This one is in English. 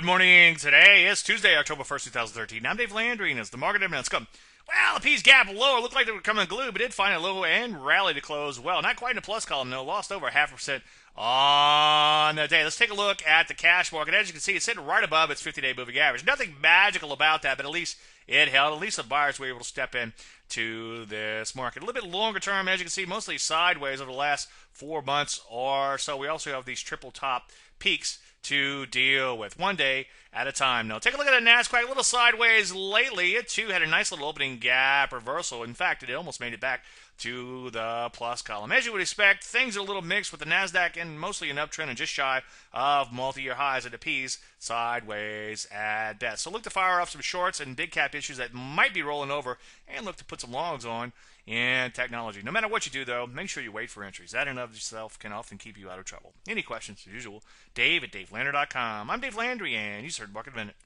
Good morning. Today is Tuesday, October 1st, 2013. I'm Dave Landry, and as the market minutes come. Well, the P's gap lower looked like they were coming glue, but did find a low and rally to close well. Not quite in the plus column, though. Lost over half a percent on the day. Let's take a look at the cash market. As you can see, it's sitting right above its 50-day moving average. Nothing magical about that, but at least it held. At least the buyers were able to step in to this market. A little bit longer term, as you can see, mostly sideways over the last four months or so. We also have these triple top peaks to deal with one day at a time. Now, take a look at the NASDAQ, a little sideways lately. It too had a nice little opening gap reversal. In fact, it almost made it back to the plus column. As you would expect, things are a little mixed with the NASDAQ and mostly an uptrend and just shy of multi year highs at the P's sideways at best. So look to fire off some shorts and big cap issues that might be rolling over and look to put some longs on and technology. No matter what you do, though, make sure you wait for entries. That in of itself can often keep you out of trouble. Any questions, as usual, Dave at DaveLandry.com. I'm Dave Landry, and you heard Market Minute.